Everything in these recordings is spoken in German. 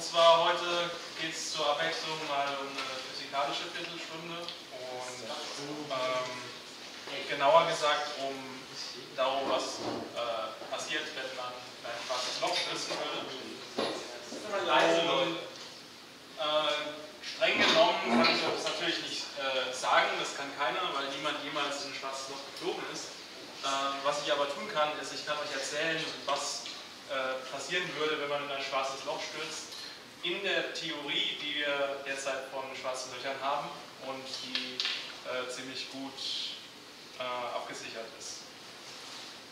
Und zwar heute geht es zur Abwechslung mal um eine physikalische Viertelstunde und ähm, genauer gesagt um darum, was äh, passiert, wenn man ein schwarzes Loch stürzen würde. Leise Leute. Äh, streng genommen kann ich das natürlich nicht äh, sagen, das kann keiner, weil niemand jemals in ein schwarzes Loch geflogen ist. Äh, was ich aber tun kann, ist, ich kann euch erzählen, was äh, passieren würde, wenn man in ein schwarzes Loch stürzt, in der Theorie, die wir derzeit von schwarzen Löchern haben und die äh, ziemlich gut äh, abgesichert ist.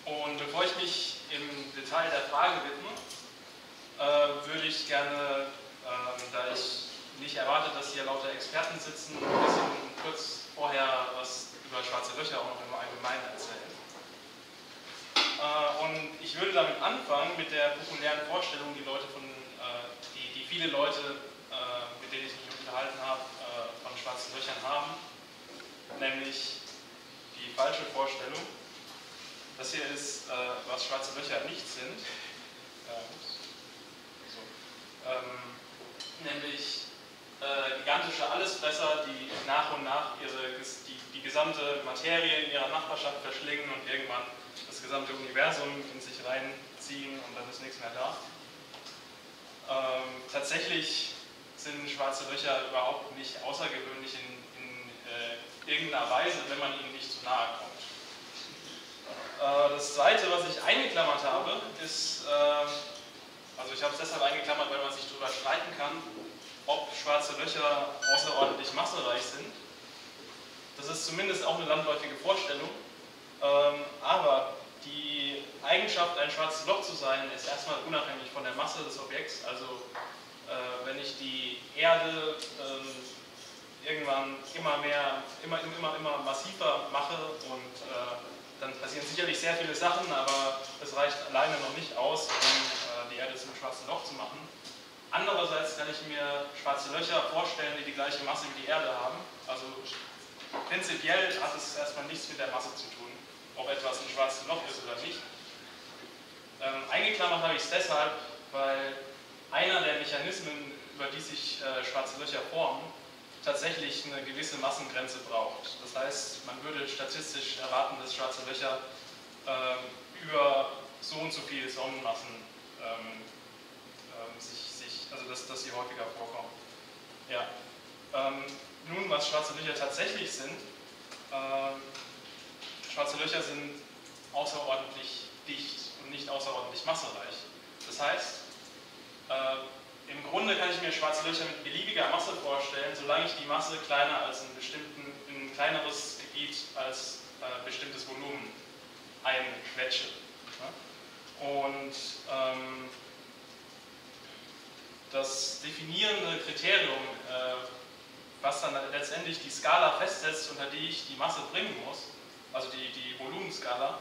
Und bevor ich mich im Detail der Frage widme, äh, würde ich gerne, ähm, da ich nicht erwarte, dass hier lauter Experten sitzen, ein bisschen kurz vorher was über schwarze Löcher auch noch im Allgemeinen erzählen. Äh, und ich würde damit anfangen mit der populären Vorstellung, die Leute von viele Leute, äh, mit denen ich mich unterhalten habe, äh, von schwarzen Löchern haben, nämlich die falsche Vorstellung. Das hier ist, äh, was schwarze Löcher nicht sind. So. Ähm, nämlich gigantische Allesfresser, die nach und nach ihre, die, die gesamte Materie in ihrer Nachbarschaft verschlingen und irgendwann das gesamte Universum in sich reinziehen und dann ist nichts mehr da. Ähm, tatsächlich sind schwarze Löcher überhaupt nicht außergewöhnlich in, in äh, irgendeiner Weise, wenn man ihnen nicht zu nahe kommt. Äh, das zweite, was ich eingeklammert habe, ist, äh, also ich habe es deshalb eingeklammert, weil man sich darüber streiten kann, ob schwarze Löcher außerordentlich massereich sind. Das ist zumindest auch eine landläufige Vorstellung, ähm, aber die Eigenschaft, ein schwarzes Loch zu sein, ist erstmal unabhängig von der Masse des Objekts. Also äh, wenn ich die Erde äh, irgendwann immer mehr, immer, immer, immer massiver mache und äh, dann passieren sicherlich sehr viele Sachen, aber es reicht alleine noch nicht aus, um äh, die Erde zum schwarzen Loch zu machen. Andererseits kann ich mir schwarze Löcher vorstellen, die die gleiche Masse wie die Erde haben. Also prinzipiell hat es erstmal nichts mit der Masse zu tun ob etwas ein schwarzes Loch ist oder nicht. Ähm, eingeklammert habe ich es deshalb, weil einer der Mechanismen, über die sich äh, schwarze Löcher formen, tatsächlich eine gewisse Massengrenze braucht. Das heißt, man würde statistisch erwarten, dass schwarze Löcher äh, über so und so viele Sonnenmassen ähm, ähm, sich, sich, also dass, dass sie häufiger vorkommen. Ja. Ähm, nun, was schwarze Löcher tatsächlich sind, äh, Schwarze Löcher sind außerordentlich dicht und nicht außerordentlich massereich. Das heißt, äh, im Grunde kann ich mir schwarze Löcher mit beliebiger Masse vorstellen, solange ich die Masse kleiner als ein, ein kleineres Gebiet als äh, bestimmtes Volumen einquetsche. Ja? Und ähm, das definierende Kriterium, äh, was dann letztendlich die Skala festsetzt, unter die ich die Masse bringen muss, also die, die Volumenskala,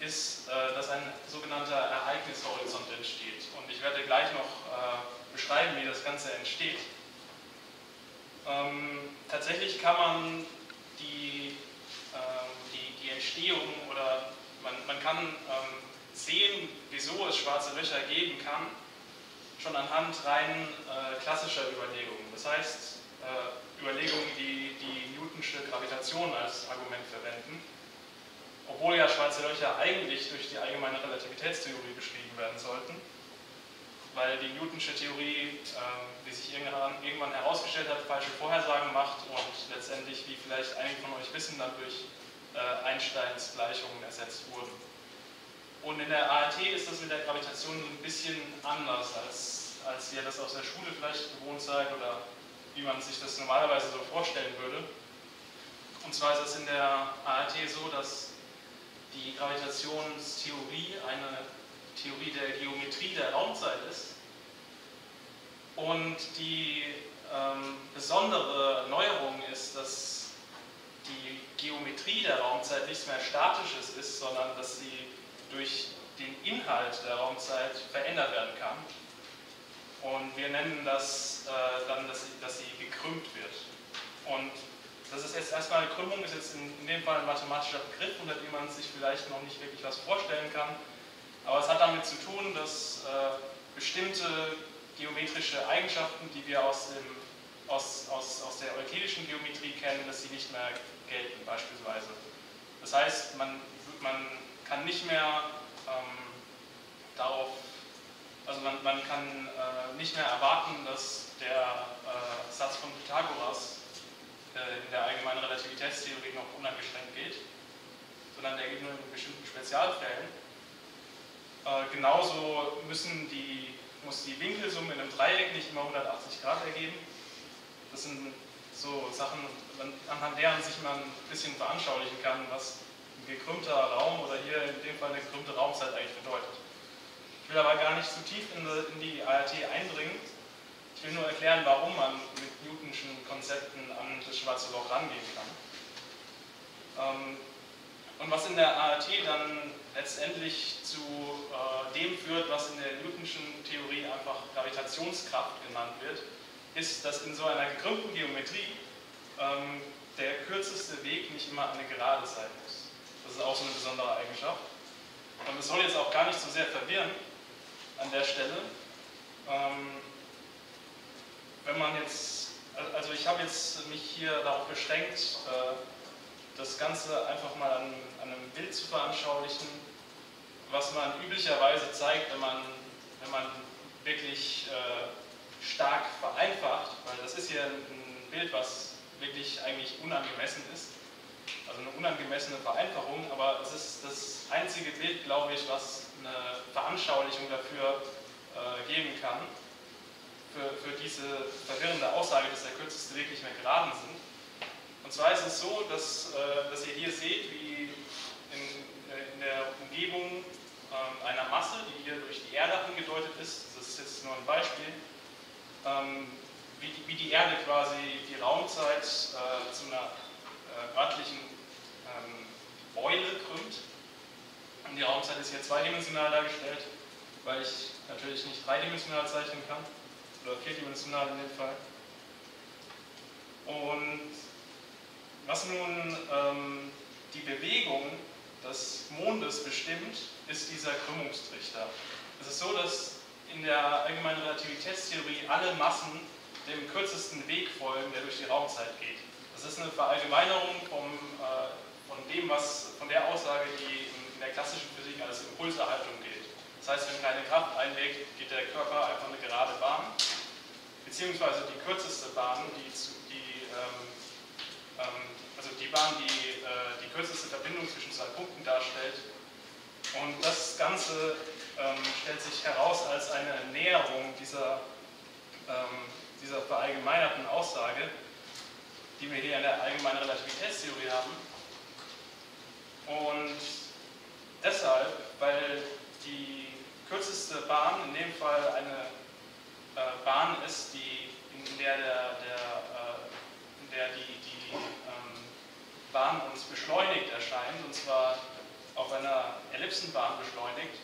ist, äh, dass ein sogenannter Ereignishorizont entsteht. Und ich werde gleich noch äh, beschreiben, wie das Ganze entsteht. Ähm, tatsächlich kann man die, ähm, die, die Entstehung oder man, man kann ähm, sehen, wieso es schwarze Löcher geben kann, schon anhand rein äh, klassischer Überlegungen. Das heißt, Überlegungen, die die Newtonsche Gravitation als Argument verwenden, obwohl ja schwarze Löcher eigentlich durch die allgemeine Relativitätstheorie beschrieben werden sollten, weil die Newtonsche Theorie, äh, die sich irgendwann, irgendwann herausgestellt hat, falsche Vorhersagen macht und letztendlich, wie vielleicht einige von euch wissen, dann durch äh, Einsteins Gleichungen ersetzt wurden. Und in der ART ist das mit der Gravitation ein bisschen anders, als, als ihr das aus der Schule vielleicht gewohnt seid oder wie man sich das normalerweise so vorstellen würde. Und zwar ist es in der ART so, dass die Gravitationstheorie eine Theorie der Geometrie der Raumzeit ist. Und die ähm, besondere Neuerung ist, dass die Geometrie der Raumzeit nichts mehr Statisches ist, sondern dass sie durch den Inhalt der Raumzeit verändert werden kann. Und wir nennen das äh, dann, dass sie, dass sie gekrümmt wird. Und das ist jetzt erstmal eine Krümmung, ist jetzt in, in dem Fall ein mathematischer Begriff, unter dem man sich vielleicht noch nicht wirklich was vorstellen kann. Aber es hat damit zu tun, dass äh, bestimmte geometrische Eigenschaften, die wir aus, dem, aus, aus, aus der euklidischen Geometrie kennen, dass sie nicht mehr gelten beispielsweise. Das heißt, man, man kann nicht mehr ähm, darauf, also man, man kann äh, nicht mehr erwarten, dass der äh, Satz von Pythagoras in der allgemeinen Relativitätstheorie noch uneingeschränkt gilt, sondern der gilt nur in bestimmten Spezialfällen. Äh, genauso müssen die, muss die Winkelsumme in einem Dreieck nicht immer 180 Grad ergeben. Das sind so Sachen, anhand deren sich man ein bisschen veranschaulichen kann, was ein gekrümmter Raum oder hier in dem Fall eine gekrümmte Raumzeit eigentlich bedeutet. Ich will aber gar nicht zu tief in die ART eindringen. Ich will nur erklären, warum man mit Newtonschen Konzepten an das schwarze Loch rangehen kann. Ähm, und was in der ART dann letztendlich zu äh, dem führt, was in der Newtonschen Theorie einfach Gravitationskraft genannt wird, ist, dass in so einer gekrümmten Geometrie ähm, der kürzeste Weg nicht immer eine gerade sein muss. Das ist auch so eine besondere Eigenschaft. Und es soll jetzt auch gar nicht so sehr verwirren an der Stelle. Ähm, wenn man jetzt, also ich habe jetzt mich hier darauf beschränkt, äh, das Ganze einfach mal an, einem Bild zu veranschaulichen, was man üblicherweise zeigt, wenn man, wenn man wirklich äh, stark vereinfacht, weil das ist hier ein Bild, was wirklich eigentlich unangemessen ist, also eine unangemessene Vereinfachung, aber es ist das einzige Bild, glaube ich, was eine Veranschaulichung dafür äh, geben kann, für, für diese verwirrende Aussage, dass der kürzeste Weg nicht mehr geraden sind. Und zwar ist es so, dass, äh, dass ihr hier seht, wie in, in der Umgebung äh, einer Masse, die hier durch die Erde angedeutet ist, das ist jetzt nur ein Beispiel, ähm, wie, die, wie, die, Erde quasi die Raumzeit äh, zu einer äh, örtlichen ähm, Beule krümmt. Und die Raumzeit ist hier zweidimensional dargestellt, weil ich natürlich nicht dreidimensional zeichnen kann, oder vierdimensional in dem Fall. Und was nun ähm, die Bewegung des Mondes bestimmt, ist dieser Krümmungstrichter. Es ist so, dass in der allgemeinen Relativitätstheorie alle Massen dem kürzesten Weg folgen, der durch die Raumzeit geht. Das ist eine Verallgemeinerung vom, äh, von dem, was, von der Aussage, die in der klassischen Physik als Impulserhaltung gilt. Das heißt, wenn keine Kraft einwirkt, geht der Körper einfach eine gerade Bahn, beziehungsweise die kürzeste Bahn, die, die ähm, ähm, also die Bahn, die äh, die kürzeste Verbindung zwischen zwei Punkten darstellt. Und das Ganze ähm, stellt sich heraus als eine Näherung dieser, ähm, dieser verallgemeinerten Aussage, die wir hier in der allgemeinen Relativitätstheorie haben. Und deshalb, weil die kürzeste Bahn in dem Fall eine Bahn ist, die, in der, der, der äh, in der die, die ähm, Bahn uns beschleunigt erscheint, und zwar auf einer Ellipsenbahn beschleunigt,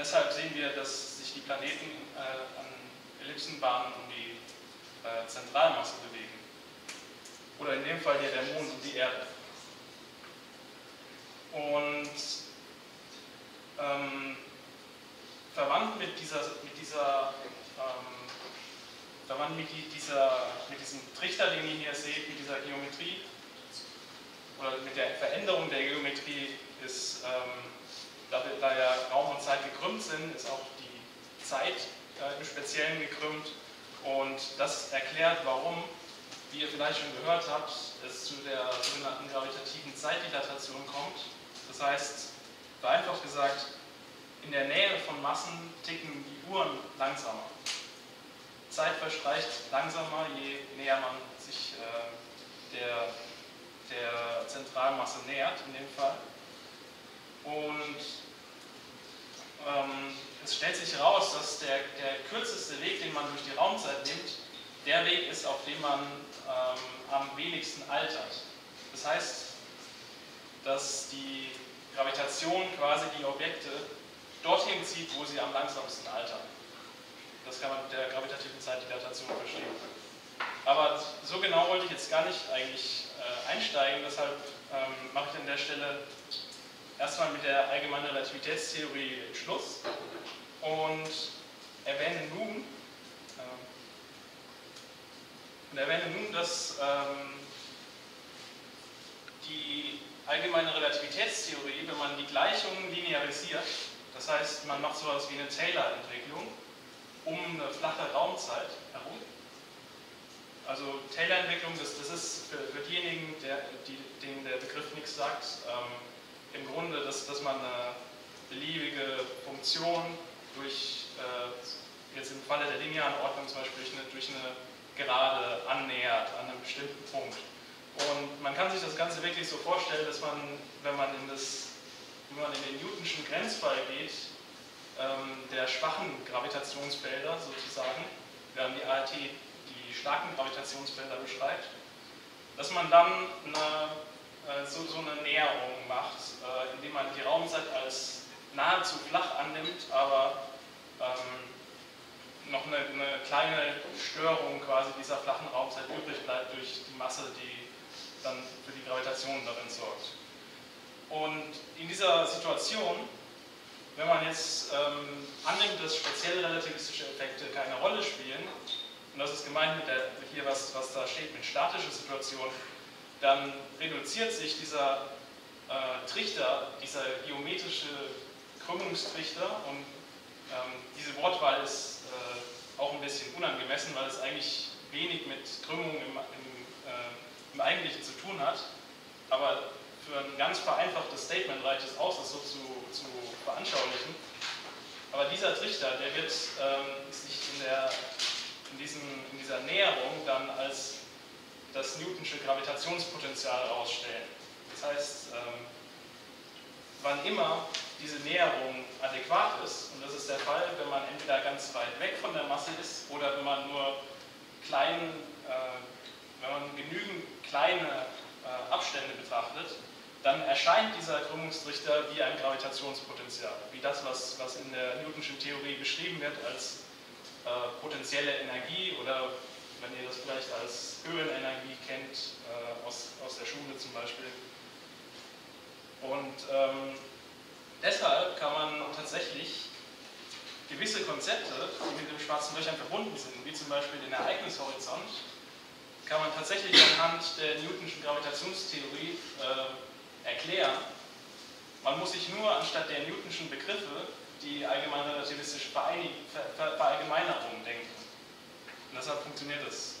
Deshalb sehen wir, dass sich die Planeten äh, an Ellipsenbahnen um die äh, Zentralmasse bewegen. Oder in dem Fall hier der Mond um die Erde. Und ähm, verwandt mit dieser, mit dieser ähm, verwandt mit, dieser, mit diesem Trichter, den ihr hier seht, mit dieser Geometrie oder mit der Veränderung der Geometrie ist ähm, da, da ja Raum und Zeit gekrümmt sind, ist auch die Zeit äh, im Speziellen gekrümmt. Und das erklärt, warum, wie ihr vielleicht schon gehört habt, es zu der sogenannten gravitativen Zeitdilatation kommt. Das heißt, vereinfacht gesagt, in der Nähe von Massen ticken die Uhren langsamer. Zeit verstreicht langsamer, je näher man sich äh, der, der Zentralmasse nähert, in dem Fall. Und ähm, es stellt sich heraus, dass der, der kürzeste Weg, den man durch die Raumzeit nimmt, der Weg ist, auf dem man ähm, am wenigsten altert. Das heißt, dass die Gravitation quasi die Objekte dorthin zieht, wo sie am langsamsten altern. Das kann man mit der gravitativen Zeitdilatation verstehen. Aber so genau wollte ich jetzt gar nicht eigentlich äh, einsteigen, deshalb ähm, mache ich an der Stelle erstmal mit der allgemeinen Relativitätstheorie Schluss und erwähne nun Ähm, und erwähne nun, dass ähm, die allgemeine Relativitätstheorie, wenn man die Gleichungen linearisiert, das heißt, man macht sowas wie eine Taylor-Entwicklung um eine flache Raumzeit herum. Also Taylor-Entwicklung, das, das ist für, für diejenigen, der, die, denen der Begriff nichts sagt, ähm, im Grunde, dass, dass man eine beliebige Funktion durch, äh, jetzt im Falle der linearen Ordnung zum Beispiel, durch eine, durch eine Gerade annähert an einem bestimmten Punkt. Und man kann sich das Ganze wirklich so vorstellen, dass man, wenn man in, das, wenn man in den Newtonschen Grenzfall geht, der schwachen Gravitationsfelder sozusagen, während die ART die starken Gravitationsfelder beschreibt, dass man dann eine, äh, so, so, eine Näherung macht, äh, indem man die Raumzeit als nahezu flach annimmt, aber ähm, noch eine, eine, kleine Störung quasi dieser flachen Raumzeit übrig bleibt durch die Masse, die dann für die Gravitation darin sorgt. Und in dieser Situation, wenn man jetzt ähm, annimmt, dass spezielle relativistische Effekte keine Rolle spielen, und das ist gemeint mit der, hier, was, was da steht, mit statischer Situation, dann reduziert sich dieser äh, Trichter, dieser geometrische Krümmungstrichter, und ähm, diese Wortwahl ist äh, auch ein bisschen unangemessen, weil es eigentlich wenig mit Krümmung im, im im Eigentlichen zu tun hat, aber für ein ganz vereinfachtes Statement reicht es aus, das so zu, zu veranschaulichen. Aber dieser Trichter, der wird ähm, sich in, der, in, diesen, in dieser Näherung dann als das Newtonsche Gravitationspotenzial herausstellen. Das heißt, ähm, wann immer diese Näherung adäquat ist, und das ist der Fall, wenn man entweder ganz weit weg von der Masse ist oder wenn man nur kleinen, äh, wenn man genügend kleine äh, Abstände betrachtet, dann erscheint dieser Krümmungstrichter wie ein Gravitationspotenzial, wie das, was, was in der Newtonschen Theorie beschrieben wird als äh, potenzielle Energie oder wenn ihr das vielleicht als Höhenenergie kennt, äh, aus, aus der Schule zum Beispiel. Und ähm, deshalb kann man tatsächlich gewisse Konzepte, die mit den schwarzen Löchern verbunden sind, wie zum Beispiel den Ereignishorizont, kann man tatsächlich anhand der Newtonschen Gravitationstheorie äh, erklären. Man muss sich nur anstatt der Newtonschen Begriffe die allgemeine relativistische Vereinig Ver Ver Verallgemeinerung denken. Und deshalb funktioniert das.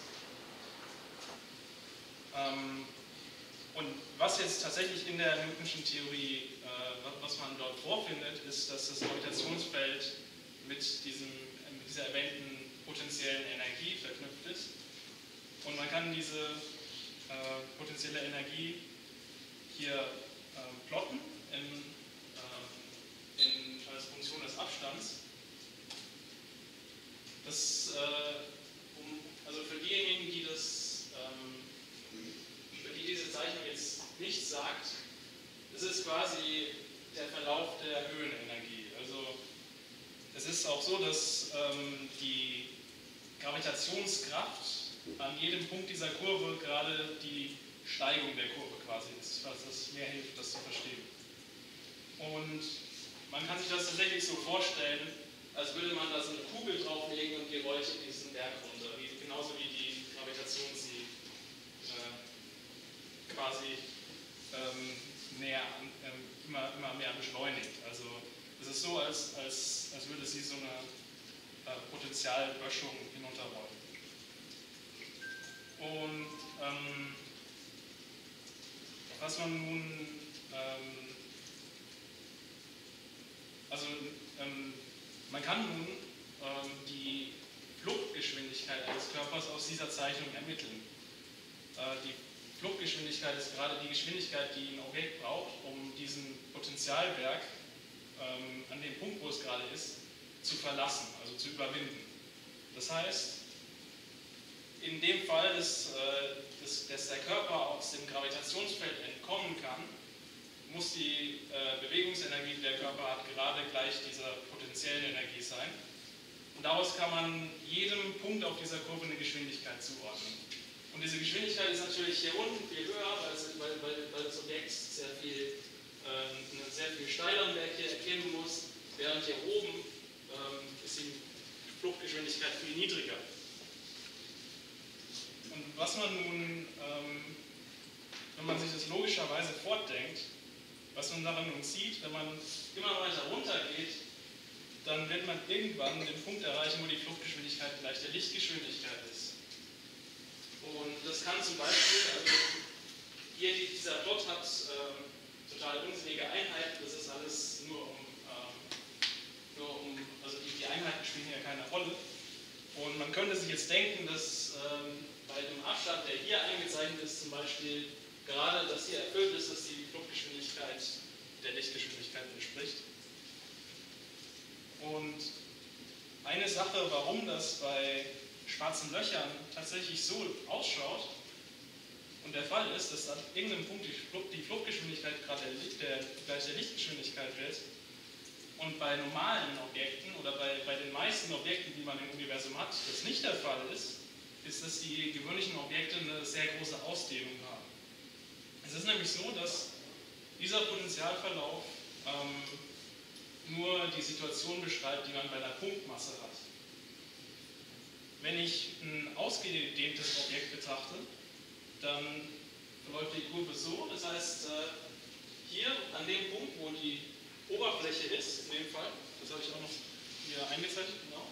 Ähm, und was jetzt tatsächlich in der Newtonschen Theorie, äh, was man dort vorfindet, ist, dass das Gravitationsfeld mit, diesem, mit dieser erwähnten potenziellen Energie verknüpft ist. Und man kann diese äh, potenzielle Energie hier äh, plotten in, äh, in, als Funktion des Abstands. Das, äh, um, also für diejenigen, die das, ähm, für die diese Zeichnung jetzt nichts sagt, das ist quasi der Verlauf der Höhenenergie. Also es ist auch so, dass ähm, die Gravitationskraft an jedem Punkt dieser Kurve gerade die Steigung der Kurve quasi ist, falls das mehr hilft, das zu verstehen. Und man kann sich das tatsächlich so vorstellen, als würde man da so eine Kugel drauflegen und die rollt diesen Berg runter, wie, genauso wie die Gravitation sie äh, quasi ähm, näher, ähm, immer, immer mehr beschleunigt. Also es ist so, als, als, als würde sie so eine äh, Potentialböschung hinunterrollen. Und ähm, was man nun, ähm, also ähm, man kann nun ähm, die Fluchtgeschwindigkeit eines Körpers aus dieser Zeichnung ermitteln. Äh, die Fluchtgeschwindigkeit ist gerade die Geschwindigkeit, die ein Objekt braucht, um diesen Potentialberg ähm, an dem Punkt, wo es gerade ist, zu verlassen, also zu überwinden. Das heißt, in dem Fall, dass, äh, dass, dass, der Körper aus dem Gravitationsfeld entkommen kann, muss die äh, Bewegungsenergie, die der Körper hat, gerade gleich dieser potenziellen Energie sein. Und daraus kann man jedem Punkt auf dieser Kurve eine Geschwindigkeit zuordnen. Und diese Geschwindigkeit ist natürlich hier unten viel höher, weil, weil, weil das Objekt sehr viel, äh, einen sehr viel steileren Berg hier erklimmen muss, während hier oben ähm, ist sie Fluchtgeschwindigkeit viel niedriger. Und was man nun, ähm, wenn man sich das logischerweise fortdenkt, was man daran nun sieht, wenn man immer weiter runtergeht, dann wird man irgendwann den Punkt erreichen, wo die Fluchtgeschwindigkeit gleich der Lichtgeschwindigkeit ist. Und das kann zum Beispiel, also hier dieser Plot hat ähm, total unsinnige Einheiten, das ist alles nur um, ähm, nur um also die, die, Einheiten spielen hier keine Rolle. Und man könnte sich jetzt denken, dass ähm, bei dem Abstand, der hier eingezeichnet ist, zum Beispiel gerade das hier erfüllt ist, dass die Fluchtgeschwindigkeit der Lichtgeschwindigkeit entspricht. Und eine Sache, warum das bei schwarzen Löchern tatsächlich so ausschaut und der Fall ist, dass an irgendeinem Punkt die Fluchtgeschwindigkeit gerade der, gleich der Lichtgeschwindigkeit wird und bei normalen Objekten oder bei, bei den meisten Objekten, die man im Universum hat, das nicht der Fall ist, ist, dass die gewöhnlichen Objekte eine sehr große Ausdehnung haben. Es ist nämlich so, dass dieser Potentialverlauf ähm, nur die Situation beschreibt, die man bei einer Punktmasse hat. Wenn ich ein ausgedehntes Objekt betrachte, dann verläuft die Kurve so, das heißt, äh, hier an dem Punkt, wo die Oberfläche ist, in dem Fall, das habe ich auch noch hier eingezeichnet, genau,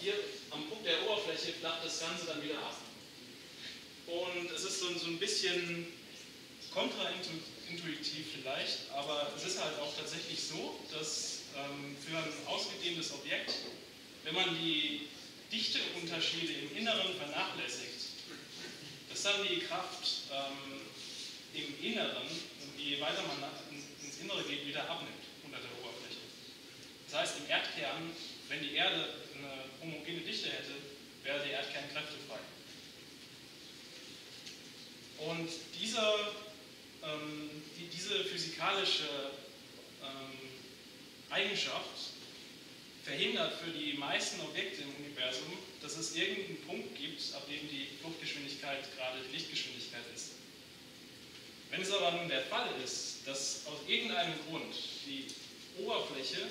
hier am Punkt der Oberfläche flacht das Ganze dann wieder ab. Und es ist so, ein bisschen kontraintuitiv vielleicht, aber es ist halt auch tatsächlich so, dass ähm, für ein ausgedehntes Objekt, wenn man die Dichteunterschiede im Inneren vernachlässigt, dass dann die Kraft ähm, im Inneren, je weiter man ins Innere geht, wieder abnimmt unter der Oberfläche. Das heißt, im Erdkern, wenn die Erde eine homogene Dichte hätte, wäre der Erdkern kräftefrei. Und dieser, ähm, die, diese physikalische ähm, Eigenschaft verhindert für die meisten Objekte im Universum, dass es irgendeinen Punkt gibt, ab dem die Fluchtgeschwindigkeit gerade die Lichtgeschwindigkeit ist. Wenn es aber nun der Fall ist, dass aus irgendeinem Grund die Oberfläche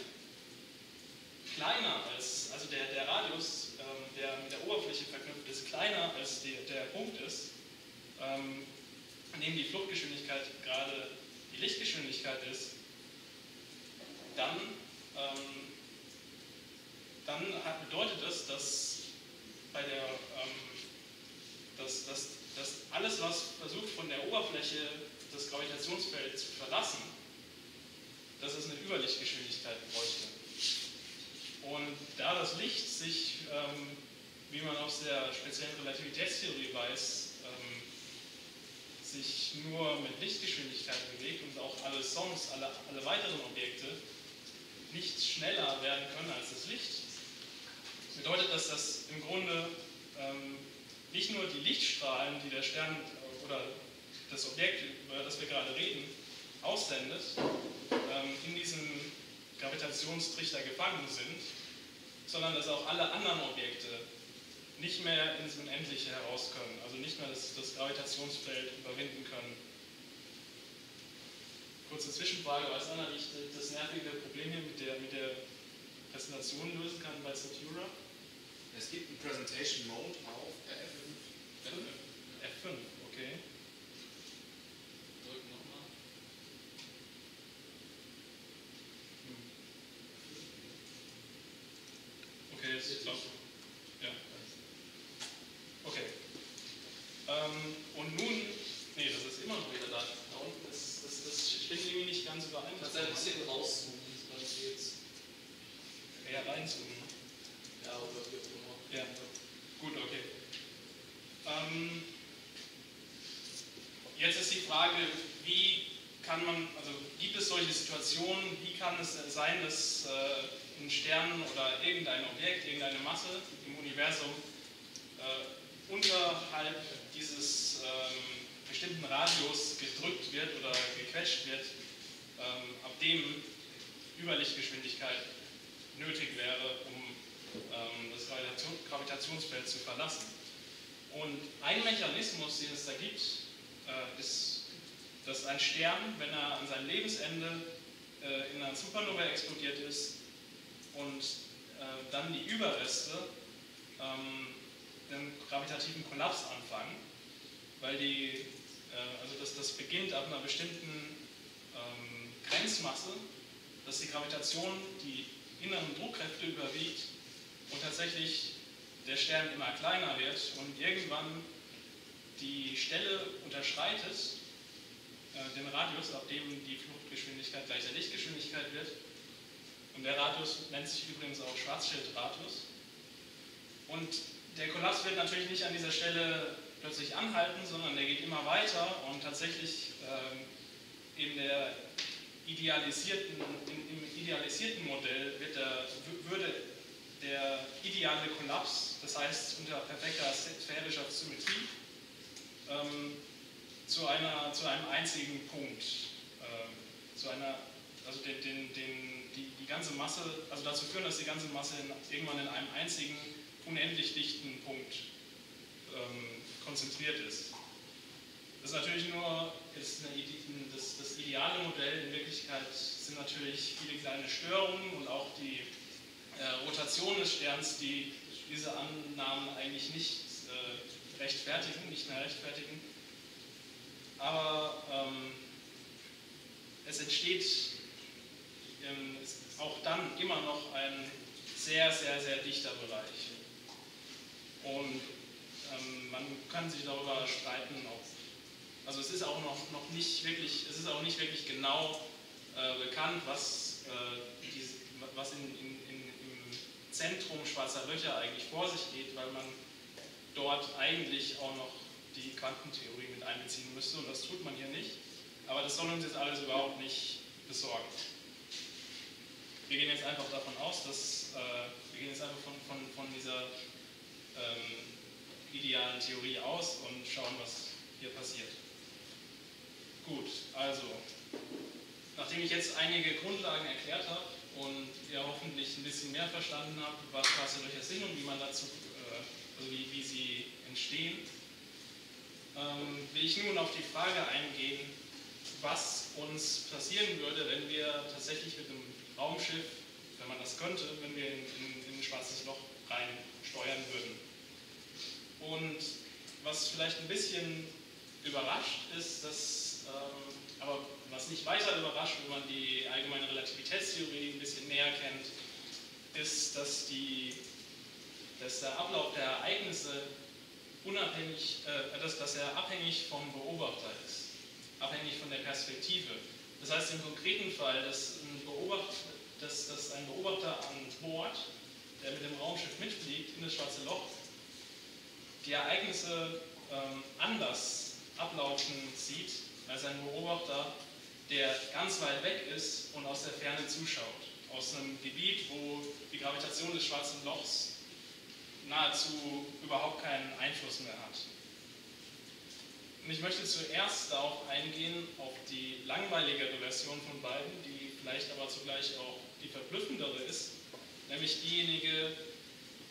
kleiner als, also der, der Radius, ähm, der mit der Oberfläche verknüpft ist, kleiner als die, der Punkt ist, ähm, an dem die Fluchtgeschwindigkeit gerade die Lichtgeschwindigkeit ist, dann ähm, dann bedeutet das, dass bei der, ähm, dass, dass, dass alles, was versucht von der Oberfläche das Gravitationsfeld zu verlassen, dass es eine Überlichtgeschwindigkeit bräuchte. Und da das Licht sich, ähm, wie man aus der speziellen Relativitätstheorie weiß, ähm, sich nur mit Lichtgeschwindigkeit bewegt und auch alle Songs, alle, alle weiteren Objekte nicht schneller werden können als das Licht, bedeutet das, dass im Grunde ähm, nicht nur die Lichtstrahlen, die der Stern oder das Objekt, über das wir gerade reden, aussendet, ähm, in diesem Gravitationstrichter gefangen sind, sondern dass auch alle anderen Objekte nicht mehr ins Unendliche heraus können, also nicht mehr das, das Gravitationsfeld überwinden können. Kurze Zwischenfrage, weiß einer, wie ich das nervige Problem hier mit der, mit der Präsentation lösen kann bei Satura? Es gibt einen Presentation Mode auf F5. F5, okay. Drück nochmal. Okay, das ist glaube Ja. Okay. Ähm, und nun, nee, das ist immer noch wieder da. Da unten, das, das, das stimmt irgendwie nicht ganz überein. Kannst du ein bisschen rauszoomen, weil jetzt. Ja, reinzoomen. Ja, oder wie auch immer. Ja, gut, okay. Ähm, jetzt ist die Frage, wie kann man, also gibt es solche Situationen, wie kann es sein, dass äh, ein Stern oder irgendein Objekt, irgendeine Masse im Universum äh, unterhalb dieses ähm, bestimmten Radius gedrückt wird oder gequetscht wird, ähm, ab dem Überlichtgeschwindigkeit nötig wäre, um ähm, das Gravitationsfeld zu verlassen. Und ein Mechanismus, den es da gibt, äh, ist, dass ein Stern, wenn er an seinem Lebensende äh, in einer Supernova explodiert ist und äh, dann die Überreste ähm, den gravitativen Kollaps anfangen, weil die, äh, also das, das beginnt ab einer bestimmten ähm, Grenzmasse, dass die Gravitation die inneren Druckkräfte überwiegt und tatsächlich der Stern immer kleiner wird und irgendwann die Stelle unterschreitet, äh, den Radius, ab dem die Fluchtgeschwindigkeit gleich der Lichtgeschwindigkeit wird. Und der Radius nennt sich übrigens auch Schwarzschildradius. Und der Kollaps wird natürlich nicht an dieser Stelle plötzlich anhalten, sondern der geht immer weiter und tatsächlich ähm, in der idealisierten, in, im idealisierten Modell der, würde der ideale Kollaps, das heißt unter perfekter sphärischer Symmetrie, ähm, zu, einer, zu einem einzigen Punkt, äh, zu einer, also den, den, den, die, die ganze Masse, also dazu führen, dass die ganze Masse in, irgendwann in einem einzigen, unendlich dichten Punkt ähm, konzentriert ist. Das ist natürlich nur ist eine, das, das ideale Modell. In Wirklichkeit sind natürlich viele kleine Störungen und auch die äh, Rotation des Sterns, die diese Annahmen eigentlich nicht rechtfertigen, nicht mehr rechtfertigen. Aber ähm, es entsteht ähm, auch dann immer noch ein sehr, sehr, sehr dichter Bereich. Und ähm, man kann sich darüber streiten, ob, also es ist auch noch, noch nicht wirklich, es ist auch nicht wirklich genau äh, bekannt, was, äh, die, was in, in, in, im Zentrum schwarzer Löcher eigentlich vor sich geht, weil man dort eigentlich auch noch die Quantentheorie mit einbeziehen müsste und das tut man hier nicht. Aber das soll uns jetzt alles überhaupt nicht besorgen. Wir gehen jetzt einfach davon aus, dass äh, wir gehen jetzt einfach von, von, von dieser ähm, idealen Theorie aus und schauen, was hier passiert. Gut, also, nachdem ich jetzt einige Grundlagen erklärt habe und ihr hoffentlich ein bisschen mehr verstanden habt, was schwarze Löcher sind und wie man dazu, also wie, wie sie entstehen, ähm, will ich nun auf die Frage eingehen, was uns passieren würde, wenn wir tatsächlich mit einem Raumschiff, wenn man das könnte, wenn wir in, in, in ein schwarzes Loch rein steuern würden. Und was vielleicht ein bisschen überrascht ist, dass, ähm, aber was nicht weiter überrascht, wenn man die allgemeine Relativitätstheorie ein bisschen näher kennt, ist, dass, die, dass der Ablauf der Ereignisse unabhängig, äh, dass, dass er abhängig vom Beobachter ist, abhängig von der Perspektive. Das heißt im konkreten Fall, dass ein Beobachter, dass, dass ein Beobachter an Bord, der mit dem Raumschiff mitfliegt, in das schwarze Loch, die Ereignisse ähm, anders ablaufen sieht als ein Beobachter, der ganz weit weg ist und aus der Ferne zuschaut. Aus einem Gebiet, wo die Gravitation des schwarzen Lochs nahezu überhaupt keinen Einfluss mehr hat. Und ich möchte zuerst darauf eingehen, auf die langweiligere Version von beiden, die vielleicht aber zugleich auch die verblüffendere ist, nämlich diejenige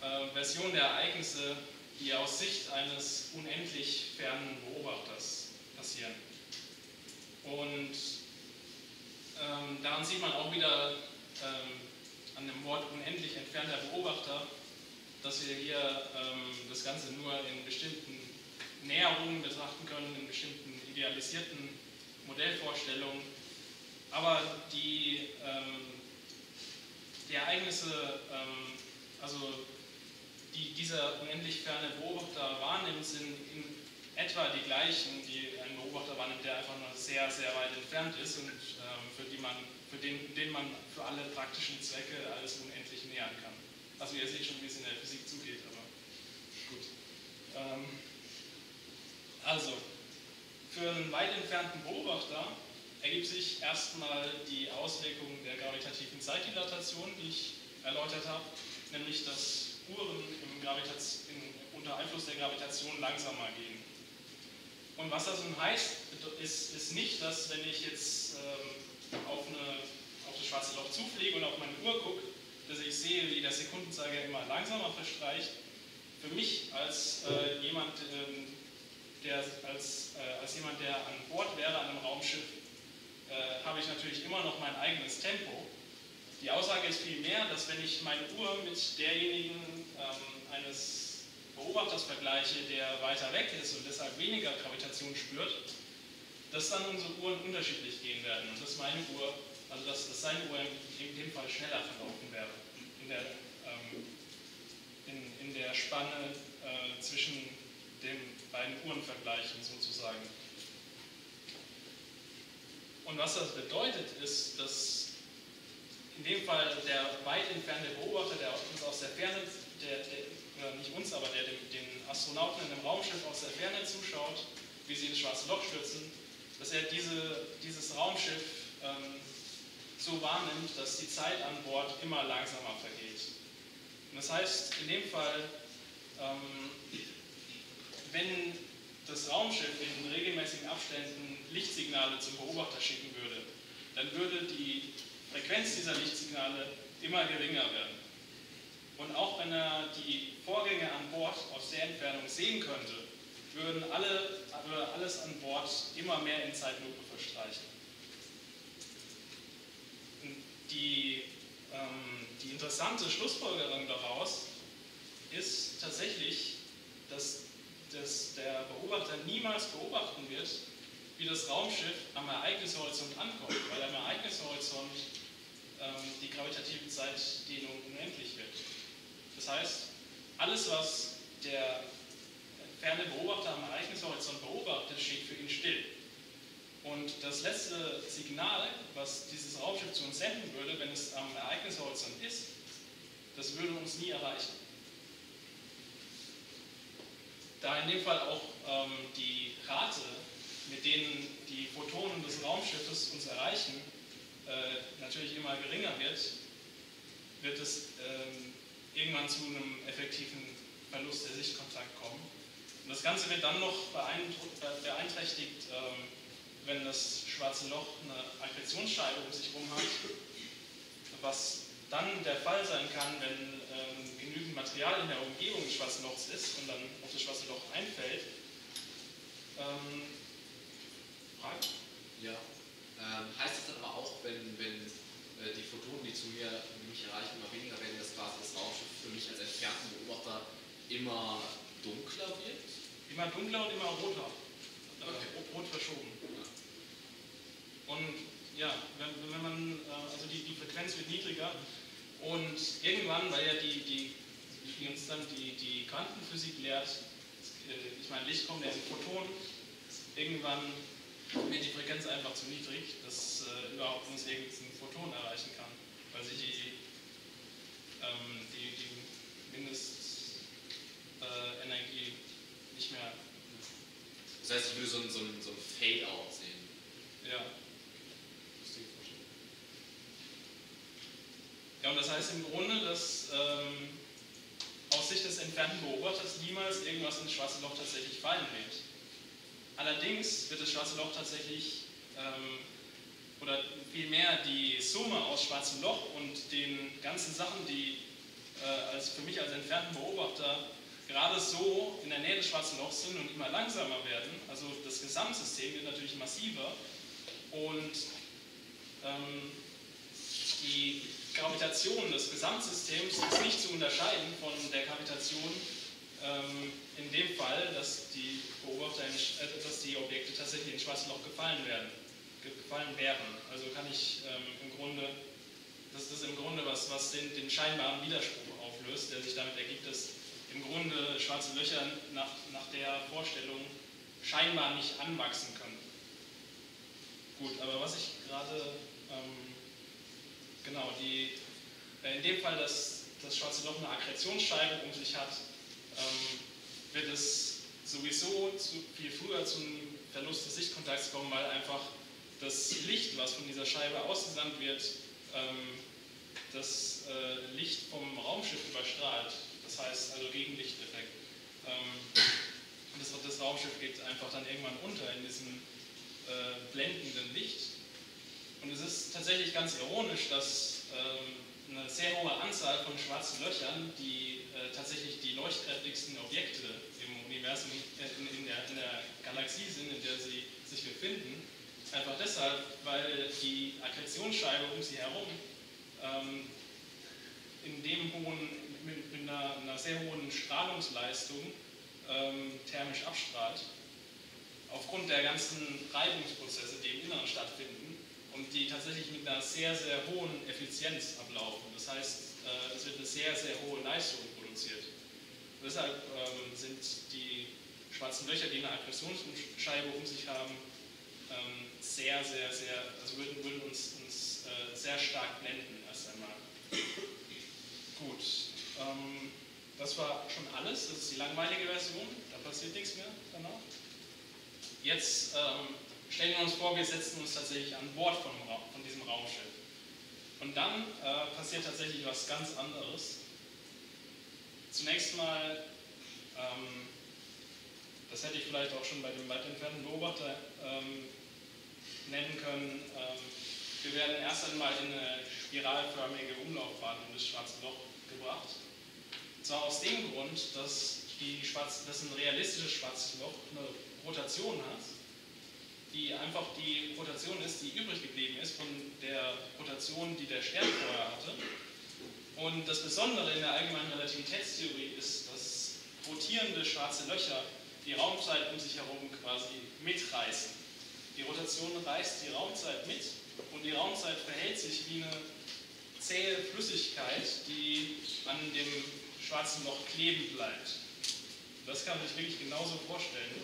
äh, Version der Ereignisse, die aus Sicht eines unendlich fernen Beobachters passieren. Und ähm, daran sieht man auch wieder ähm, an dem Wort unendlich entfernter Beobachter, dass wir hier ähm, das Ganze nur in bestimmten Näherungen betrachten können, in bestimmten idealisierten Modellvorstellungen. Aber die, ähm, die Ereignisse, ähm, also die dieser unendlich ferne Beobachter wahrnimmt, sind in etwa die gleichen, die ein Beobachter wahrnimmt, der einfach nur sehr, sehr weit entfernt ist und ähm, für, die man, für den, den man für alle praktischen Zwecke alles unendlich nähern kann. Also ihr seht schon, wie es in der Physik zugeht, aber gut. Ähm, also, für einen weit entfernten Beobachter ergibt sich erstmal die Auswirkung der gravitativen Zeitdilatation, die ich erläutert habe, nämlich dass Uhren unter Einfluss der Gravitation langsamer gehen. Und was das nun heißt, ist, ist nicht, dass wenn ich jetzt ähm, auf, eine, auf das schwarze Loch zufliege und auf meine Uhr gucke, dass ich sehe, wie der Sekundenzeiger immer langsamer verstreicht. Für mich als äh, jemand, ähm, der, als, äh, als jemand, der an Bord wäre an einem Raumschiff, äh, habe ich natürlich immer noch mein eigenes Tempo. Die Aussage ist vielmehr, dass wenn ich meine Uhr mit derjenigen ähm, eines Beobachters vergleiche, der weiter weg ist und deshalb weniger Gravitation spürt, dass dann unsere Uhren unterschiedlich gehen werden und dass meine Uhr, also dass, dass seine Uhr in dem Fall schneller verlaufen wäre in der, ähm, in, in der Spanne äh, zwischen den beiden Uhrenvergleichen sozusagen. Und was das bedeutet, ist, dass in dem Fall der weit entfernte Beobachter, der uns aus der Ferne, der, der nicht uns, aber der den, den Astronauten in einem Raumschiff aus der Ferne zuschaut, wie sie ins schwarze Loch stürzen, dass er diese, dieses Raumschiff ähm, so wahrnimmt, dass die Zeit an Bord immer langsamer vergeht. Und das heißt, in dem Fall, ähm, wenn das Raumschiff in regelmäßigen Abständen Lichtsignale zum Beobachter schicken würde, dann würde die Frequenz dieser Lichtsignale immer geringer werden. Und auch wenn er die Vorgänge an Bord aus der Entfernung sehen könnte, würden alle, würde alles an Bord immer mehr in Zeitlupe verstreichen. Die, ähm, die interessante Schlussfolgerung daraus ist tatsächlich, dass, dass der Beobachter niemals beobachten wird, wie das Raumschiff am Ereignishorizont ankommt, weil am Ereignishorizont ähm, die gravitative Zeitdehnung unendlich wird. Das heißt, alles, was der ferne Beobachter am Ereignishorizont beobachtet, steht für ihn still. Und das letzte Signal, was dieses Raumschiff zu uns senden würde, wenn es am Ereignishorizont ist, das würde uns nie erreichen. Da in dem Fall auch ähm, die Rate, mit denen die Photonen des Raumschiffes uns erreichen, äh, natürlich immer geringer wird, wird es ähm, irgendwann zu einem effektiven Verlust der Sichtkontakt kommen. Und das Ganze wird dann noch beeinträchtigt, ähm, wenn das schwarze Loch eine Akkretionsscheibe um sich herum hat, was dann der Fall sein kann, wenn ähm, genügend Material in der Umgebung des schwarzen Lochs ist und dann auf das schwarze Loch einfällt. Ähm, Frage? Ja. Ähm, heißt das dann aber auch, wenn, wenn äh, die Photonen, die zu mir, mich erreichen, immer weniger werden, dass quasi das Raumschiff für mich als entfernten Beobachter immer dunkler wird? Immer dunkler und immer roter. Okay. Rot verschoben. Und ja, wenn, wenn man, äh, also die, die Frequenz wird niedriger und irgendwann, weil ja die, die, die uns dann die, die Quantenphysik lehrt, äh, ich meine, Licht kommt ja in Photonen, irgendwann wird die Frequenz einfach zu niedrig, dass äh, überhaupt uns irgendein Photon erreichen kann, weil sich die, ähm, die, die Mindestenergie äh, nicht mehr das heißt, ich würde so ein, so ein, so ein Fade-out sehen. Ja. Ja, und das heißt im Grunde, dass ähm, aus Sicht des entfernten Beobachters niemals irgendwas ins schwarze Loch tatsächlich fallen wird. Allerdings wird das schwarze Loch tatsächlich, ähm, oder vielmehr die Summe aus schwarzem Loch und den ganzen Sachen, die äh, als für mich als entfernten Beobachter gerade so in der Nähe des schwarzen Lochs sind und immer langsamer werden. Also das Gesamtsystem wird natürlich massiver und ähm, die Gravitation des Gesamtsystems ist nicht zu unterscheiden von der Gravitation ähm, in dem Fall, dass die Beobachter, in, äh, dass die Objekte tatsächlich ins schwarze Loch gefallen werden, gefallen wären. Also kann ich ähm, im Grunde, das ist im Grunde was, was den, den scheinbaren Widerspruch auflöst, der sich damit ergibt, dass im Grunde schwarze Löcher nach, nach der Vorstellung scheinbar nicht anwachsen können. Gut, aber was ich gerade, ähm, genau, die, äh, in dem Fall, dass das schwarze Loch eine Akkretionsscheibe um sich hat, ähm, wird es sowieso zu, viel früher zum Verlust des Sichtkontakts kommen, weil einfach das Licht, was von dieser Scheibe ausgesandt wird, ähm, das äh, Licht vom Raumschiff überstrahlt. Das heißt also Gegenlichteffekt. Ähm, das, das, Raumschiff geht einfach dann irgendwann unter in diesem äh, blendenden Licht. Und es ist tatsächlich ganz ironisch, dass ähm, eine sehr hohe Anzahl von schwarzen Löchern, die äh, tatsächlich die leuchtkräftigsten Objekte im Universum, äh, in, der, in der Galaxie sind, in der sie sich befinden, einfach deshalb, weil die Akkretionsscheibe um sie herum ähm, in dem hohen, mit, mit einer, einer, sehr hohen Strahlungsleistung ähm, thermisch abstrahlt, aufgrund der ganzen Reibungsprozesse, die im Inneren stattfinden und die tatsächlich mit einer sehr, sehr hohen Effizienz ablaufen. Das heißt, äh, es wird eine sehr, sehr hohe Leistung produziert. Und deshalb ähm, sind die schwarzen Löcher, die eine Aggressionsscheibe um sich haben, ähm, sehr, sehr, sehr, also würden, würden uns, uns äh, sehr stark blenden erst einmal. Gut, ähm, das war schon alles, das ist die langweilige Version, da passiert nichts mehr danach. Jetzt ähm, stellen wir uns vor, wir setzen uns tatsächlich an Bord von, von diesem Raumschiff. Und dann äh, passiert tatsächlich was ganz anderes. Zunächst mal, ähm, das hätte ich vielleicht auch schon bei dem weit entfernten Beobachter ähm, nennen können, ähm, wir werden erst einmal in eine spiralförmige Umlaufbahn um das schwarze Loch gebracht. Und zwar aus dem Grund, dass, die schwarze, dass ein realistisches schwarzes Loch eine Rotation hat, die einfach die Rotation ist, die übrig geblieben ist von der Rotation, die der Stern vorher hatte. Und das Besondere in der allgemeinen Relativitätstheorie ist, dass rotierende schwarze Löcher die Raumzeit um sich herum quasi mitreißen. Die Rotation reißt die Raumzeit mit und die Raumzeit verhält sich wie eine zähe Flüssigkeit, die an dem schwarzen Loch kleben bleibt. Das kann man sich wirklich genauso vorstellen.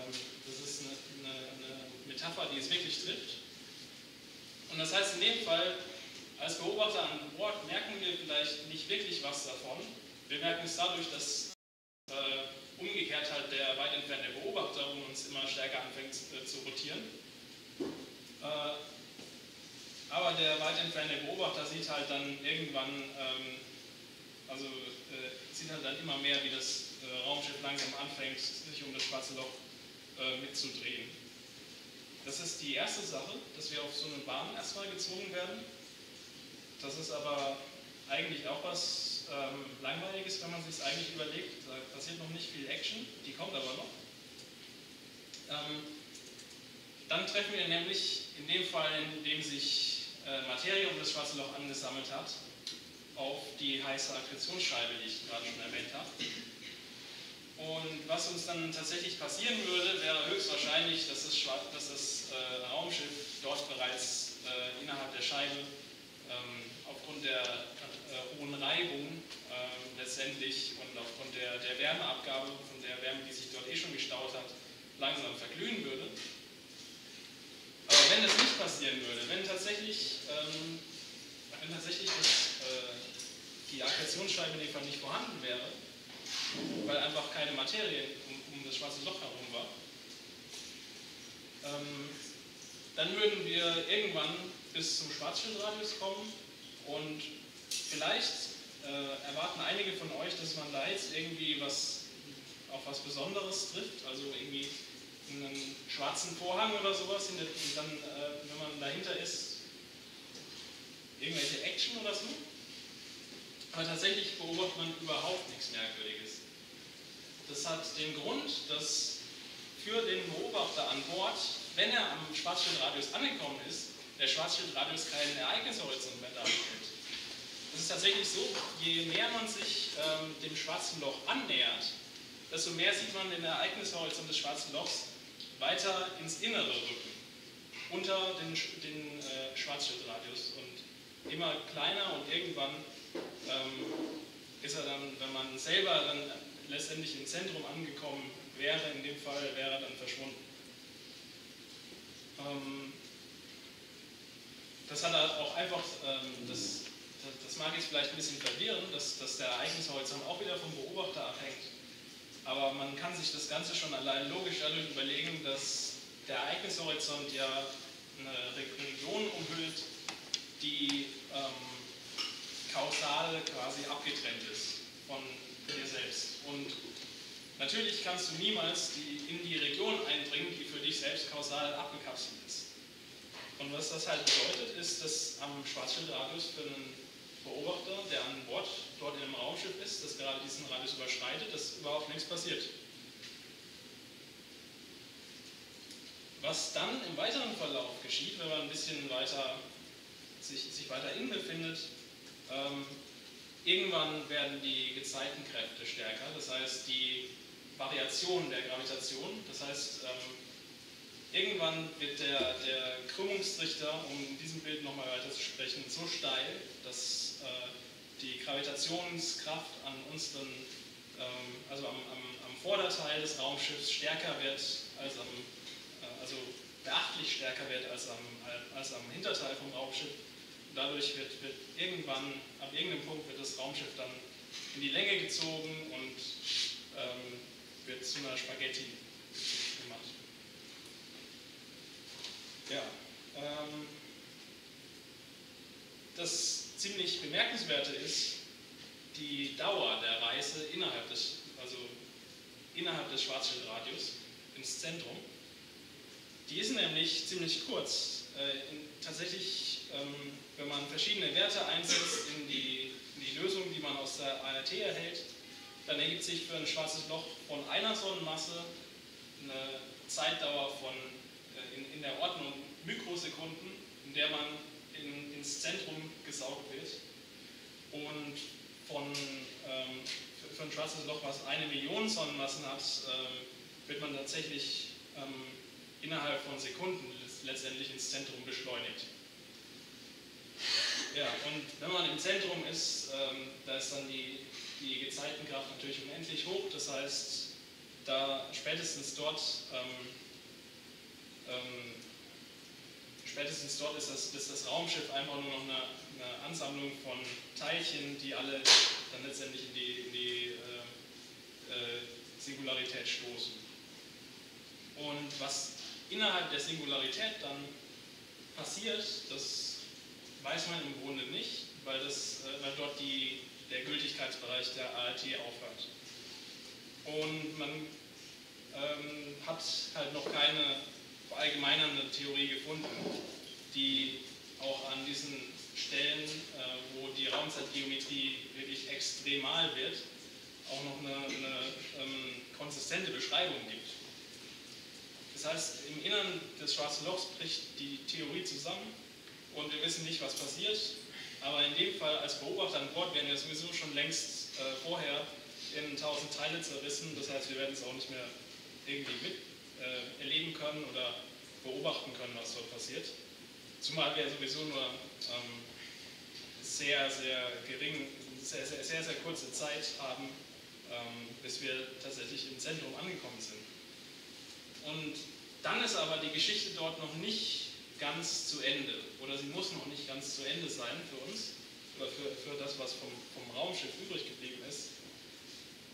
Ähm, das ist eine, eine, eine Metapher, die es wirklich trifft. Und das heißt in dem Fall, als Beobachter an Bord merken wir vielleicht nicht wirklich was davon. Wir merken es dadurch, dass äh, umgekehrt halt der weit entfernte Beobachter um uns immer stärker anfängt äh, zu rotieren. Äh, aber der weit entfernte Beobachter sieht halt dann irgendwann, ähm, also äh, sieht halt dann immer mehr, wie das äh, Raumschiff langsam anfängt, sich um das schwarze Loch äh, mitzudrehen. Das ist die erste Sache, dass wir auf so eine Bahn erstmal gezwungen werden. Das ist aber eigentlich auch was ähm, Langweiliges, wenn man sich es eigentlich überlegt. Da passiert noch nicht viel Action, die kommt aber noch. Ähm, dann treffen wir nämlich in dem Fall, in dem sich äh, Materie um das schwarze Loch angesammelt hat, auf die heiße Akkretionsscheibe, die ich gerade schon erwähnt habe. Und was uns dann tatsächlich passieren würde, wäre höchstwahrscheinlich, dass das, dass das äh, Raumschiff dort bereits äh, innerhalb der Scheibe ähm, aufgrund der äh, hohen Reibung ähm, letztendlich und aufgrund der, der Wärmeabgabe, von der Wärme, die sich dort eh schon gestaut hat, langsam verglühen würde. Aber wenn das nicht passieren würde, wenn tatsächlich, ähm, wenn tatsächlich das, äh, die Akkretionsscheibe in dem Fall nicht vorhanden wäre, weil einfach keine Materie um, um das schwarze Loch herum war, ähm, dann würden wir irgendwann bis zum Schwarzschildradius kommen und vielleicht äh, erwarten einige von euch, dass man da jetzt irgendwie was auf was Besonderes trifft, also irgendwie einen schwarzen Vorhang oder sowas und dann, äh, wenn man dahinter ist, irgendwelche Action oder so. Aber tatsächlich beobachtet man überhaupt nichts Merkwürdiges. Das hat den Grund, dass für den Beobachter an Bord, wenn er am Schwarzschildradius angekommen ist, der Schwarzschildradius keinen Ereignishorizont mehr darstellt. Es ist tatsächlich so, je mehr man sich ähm, dem schwarzen Loch annähert, desto mehr sieht man den Ereignishorizont des schwarzen Lochs weiter ins Innere rücken, unter den, den äh, Schwarzschildradius und immer kleiner und irgendwann ähm, ist er dann, wenn man selber dann letztendlich im Zentrum angekommen wäre, in dem Fall wäre er dann verschwunden. Ähm, das hat auch einfach, ähm, das, das mag jetzt vielleicht ein bisschen verwirren, dass, dass der Ereignishorizont auch wieder vom Beobachter abhängt. Aber man kann sich das Ganze schon allein logisch dadurch überlegen, dass der Ereignishorizont ja eine Region umhüllt, die ähm, kausal quasi abgetrennt ist von dir selbst. Und natürlich kannst du niemals die, in die Region eindringen, die für dich selbst kausal abgekapselt ist. Und was das halt bedeutet, ist, dass am Schwarzschildradius für einen Beobachter, der an Bord dort in einem Raumschiff ist, das gerade diesen Radius überschreitet, dass überhaupt nichts passiert. Was dann im weiteren Verlauf geschieht, wenn man ein bisschen weiter sich, sich weiter innen befindet. Ähm, irgendwann werden die Gezeitenkräfte stärker, das heißt die Variation der Gravitation, das heißt ähm, irgendwann wird der, der Krümmungstrichter, um in diesem Bild nochmal weiter zu sprechen, so steil, dass äh, die Gravitationskraft an unseren, ähm, also am, am, am, Vorderteil des Raumschiffs stärker wird als am, äh, also beachtlich stärker wird als am, als am Hinterteil vom Raumschiff. Dadurch wird, wird irgendwann, ab irgendeinem Punkt wird das Raumschiff dann in die Länge gezogen und ähm, wird zu einer Spaghetti gemacht. Ja, ähm, das ziemlich bemerkenswerte ist die Dauer der Reise innerhalb des, also innerhalb des Schwarzschildradius ins Zentrum. Die ist nämlich ziemlich kurz. Äh, in, tatsächlich, ähm, wenn man verschiedene Werte einsetzt in die, in die Lösung, die man aus der ART erhält, dann ergibt sich für ein schwarzes Loch von einer Sonnenmasse eine Zeitdauer von äh, in, in, der Ordnung Mikrosekunden, in der man in, ins Zentrum gesaugt wird. Und von, ähm, für, für, ein schwarzes Loch, was eine Million Sonnenmassen hat, ähm, wird man tatsächlich ähm, innerhalb von Sekunden letztendlich ins Zentrum beschleunigt. Ja, und wenn man im Zentrum ist, ähm, da ist dann die, die Gezeitenkraft natürlich unendlich hoch. Das heißt, da spätestens dort, ähm, ähm, spätestens dort ist das, ist das Raumschiff einfach nur noch eine, eine, Ansammlung von Teilchen, die alle dann letztendlich in die, in die äh, äh, Singularität stoßen. Und was innerhalb der Singularität dann passiert, das weiß man im Grunde nicht, weil, das, äh, weil dort die, der Gültigkeitsbereich der ART aufhört. Und man ähm, hat halt noch keine verallgemeinernde Theorie gefunden, die auch an diesen Stellen, äh, wo die Raumzeitgeometrie wirklich extremal wird, auch noch eine, eine ähm, konsistente Beschreibung gibt. Das heißt, im Innern des Schwarzen Lochs bricht die Theorie zusammen und wir wissen nicht, was passiert. Aber in dem Fall als Beobachter an Bord werden wir sowieso schon längst äh, vorher in tausend Teile zerrissen. Das heißt, wir werden es auch nicht mehr irgendwie mit äh, erleben können oder beobachten können, was dort passiert. Zumal wir sowieso nur ähm, sehr, sehr gering, sehr, sehr, sehr, sehr kurze Zeit haben, ähm, bis wir tatsächlich im Zentrum angekommen sind. Und dann ist aber die Geschichte dort noch nicht ganz zu Ende oder sie muss noch nicht ganz zu Ende sein für uns oder für, für das, was vom, vom Raumschiff übrig geblieben ist,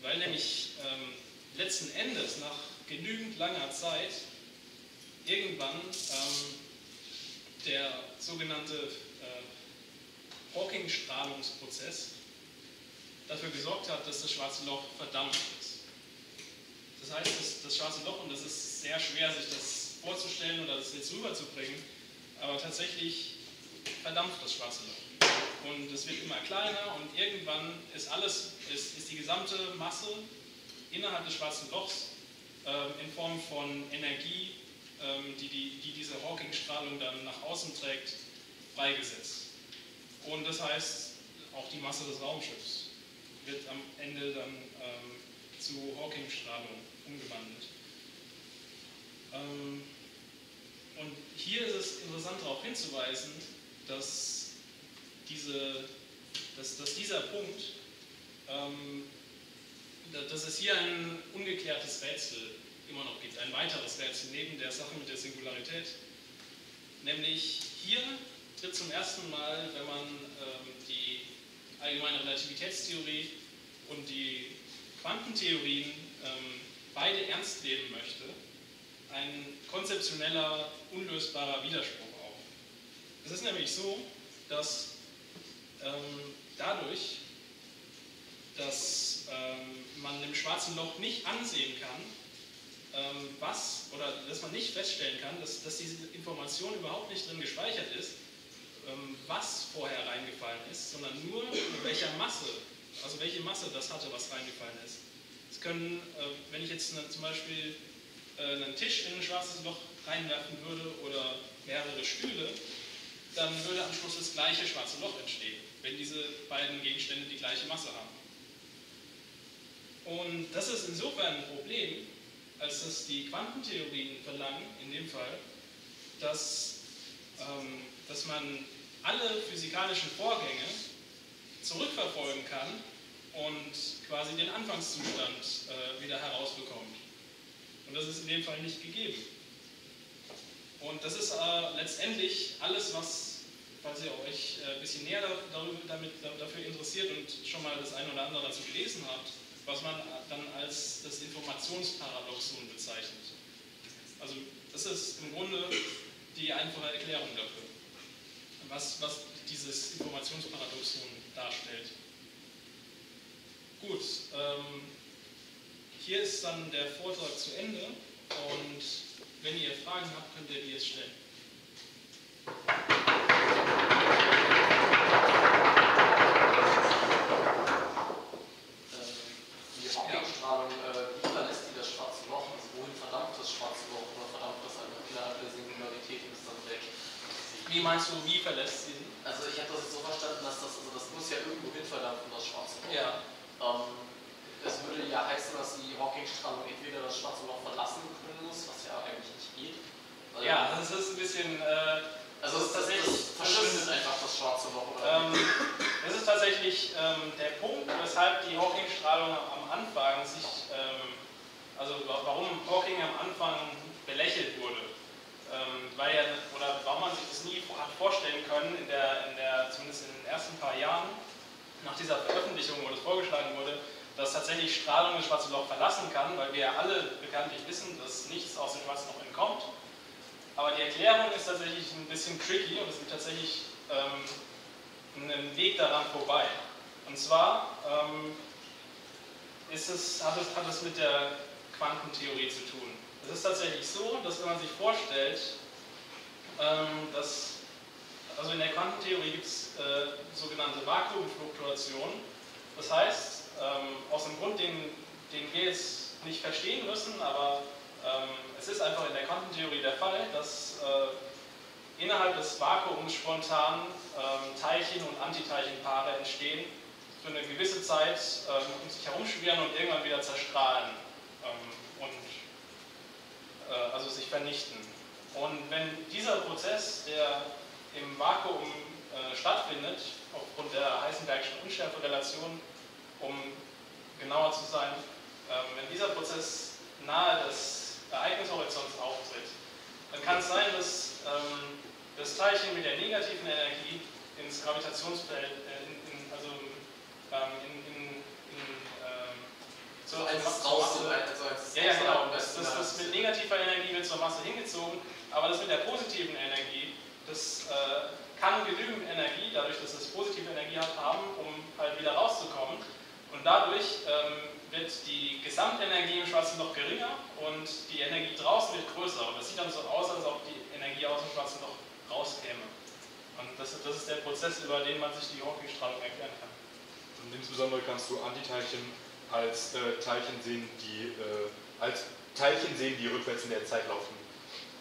weil nämlich ähm, letzten Endes nach genügend langer Zeit irgendwann ähm, der sogenannte äh, Hawking-Strahlungsprozess dafür gesorgt hat, dass das schwarze Loch verdampft ist. Das heißt, das, das schwarze Loch, und das ist sehr schwer, sich das vorzustellen oder das jetzt rüberzubringen, aber tatsächlich verdampft das schwarze Loch. Und es wird immer kleiner und irgendwann ist alles, ist, ist die gesamte Masse innerhalb des schwarzen Lochs äh, in Form von Energie, äh, die, die, die diese Hawking-Strahlung dann nach außen trägt, freigesetzt. Und das heißt, auch die Masse des Raumschiffs wird am Ende dann ähm, zu Hawking-Strahlung umgewandelt. Ähm, und hier ist es interessant darauf hinzuweisen, dass, diese, dass, dass dieser Punkt, ähm, dass es hier ein ungeklärtes Rätsel immer noch gibt, ein weiteres Rätsel neben der Sache mit der Singularität. Nämlich hier tritt zum ersten Mal, wenn man ähm, die allgemeine Relativitätstheorie und die Quantentheorien ähm, beide ernst nehmen möchte, ein konzeptioneller, unlösbarer Widerspruch auf. Es ist nämlich so, dass ähm, dadurch, dass ähm, man im schwarzen Loch nicht ansehen kann, ähm, was, oder dass man nicht feststellen kann, dass, dass diese Information überhaupt nicht drin gespeichert ist, ähm, was vorher reingefallen ist, sondern nur in welcher Masse, also welche Masse das hatte, was reingefallen ist. Es können, äh, wenn ich jetzt eine, zum Beispiel einen Tisch in ein schwarzes Loch reinwerfen würde oder mehrere Stühle, dann würde am Schluss das gleiche schwarze Loch entstehen, wenn diese beiden Gegenstände die gleiche Masse haben. Und das ist insofern ein Problem, als dass die Quantentheorien verlangen, in dem Fall, dass, ähm, dass man alle physikalischen Vorgänge zurückverfolgen kann und quasi den Anfangszustand äh, wieder herausbekommt. Und das ist in dem Fall nicht gegeben. Und das ist äh, letztendlich alles, was, falls ihr euch äh, ein bisschen näher darüber, damit, dafür interessiert und schon mal das eine oder andere dazu gelesen habt, was man dann als das Informationsparadoxon bezeichnet. Also das ist im Grunde die einfache Erklärung dafür, was, was dieses Informationsparadoxon darstellt. Gut, ähm, hier ist dann der Vortrag zu Ende und wenn ihr Fragen habt, könnt ihr die jetzt stellen. Die Hawking-Strahlung, äh, wie verlässt die das schwarze Loch? Also wohin verdampft das schwarze Loch oder verdampft das einfach innerhalb der Singularität und ist dann weg? Wie meinst du, wie verlässt sie? Also ich habe das jetzt so verstanden, dass das, also das muss ja irgendwo hin verdampfen, das schwarze Loch. Ja. Ähm, es würde ja heißen, dass die Hawking-Strahlung entweder das schwarze Loch verlassen können muss, was ja eigentlich nicht geht. Weil- Ja, das ist ein bisschen. Äh, Also das ist das, das, tatsächlich. das verschwindet einfach das schwarze Loch, oder? Ähm, das ist tatsächlich ähm, der Punkt, weshalb die Hawking-Strahlung am Anfang sich, ähm, also wa- warum Hawking am Anfang belächelt wurde. Ähm, weil ja, oder warum man sich das nie hat vorstellen können, in der, in der, zumindest in den ersten paar Jahren, nach dieser Veröffentlichung, wo das vorgeschlagen wurde, dass tatsächlich Strahlung das schwarze Loch verlassen kann, weil wir ja alle bekanntlich wissen, dass nichts aus dem schwarzen Loch entkommt. Aber die Erklärung ist tatsächlich ein bisschen tricky und es gibt tatsächlich ähm, einen Weg daran vorbei. Und zwar ähm, ist es, hat, es, hat es mit der Quantentheorie zu tun. Es ist tatsächlich so, dass wenn man sich vorstellt, ähm, dass, also in der Quantentheorie gibt es äh, sogenannte Vakuumfluktuationen. Das heißt, ähm, aus einem Grund, den, den wir jetzt nicht verstehen müssen, aber ähm, es ist einfach in der Quantentheorie der Fall, dass äh, innerhalb des Vakuums spontan ähm, Teilchen- und Antiteilchenpaare entstehen, für eine gewisse Zeit ähm, um sich herumschwirren und irgendwann wieder zerstrahlen ähm, und äh, also sich vernichten. Und wenn dieser Prozess, der im Vakuum äh, stattfindet, aufgrund der Heisenbergschen Unschärferelation, um genauer zu sein, ähm, wenn dieser Prozess nahe des Ereignishorizonts auftritt, dann kann es sein, dass ähm, das Teilchen mit der negativen Energie ins Gravitationsfeld, äh, in, in, also ähm, in, in, in ähm, so als Masse- also als ja, ja, genau. Das, das, da das mit negativer Energie wird zur Masse hingezogen, aber das mit der positiven Energie, das äh, kann genügend Energie, dadurch, dass es positive Energie hat, haben, um halt wieder rauszukommen. Und dadurch ähm, wird die Gesamtenergie im schwarzen Loch geringer und die Energie draußen wird größer. Und das sieht dann so aus, als ob die Energie aus dem schwarzen Loch rauskäme. Und das, das ist der Prozess, über den man sich die Hawking-Strahlung erklären kann. Und insbesondere kannst du Antiteilchen als äh, Teilchen sehen, die äh, als Teilchen sehen, die rückwärts in der Zeit laufen.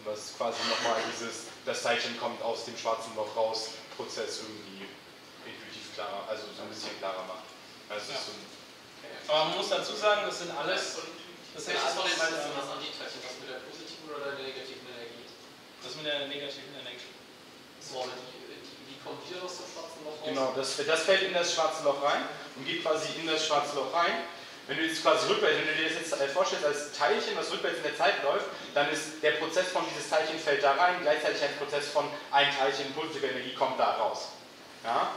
Was quasi nochmal dieses, das Teilchen kommt aus dem schwarzen Loch raus, Prozess irgendwie intuitiv klarer, also so ein bisschen klarer macht. Also Ja. so ein, Aber man muss dazu sagen, das sind alles. Das sind Welches von den beiden ist alles denn das ähm, Antiteilchen? Das mit der positiven oder der negativen Energie? das mit der negativen Energie. So, aber die, die, wie kommt die aus dem schwarzen Loch raus? Genau, das, das fällt in das schwarze Loch rein und geht quasi in das schwarze Loch rein. Wenn du jetzt quasi rückwärts, wenn du dir das jetzt äh, vorstellst als Teilchen, was rückwärts in der Zeit läuft, dann ist der Prozess von dieses Teilchen fällt da rein, gleichzeitig ein Prozess von ein Teilchen positiver Energie kommt da raus. Ja?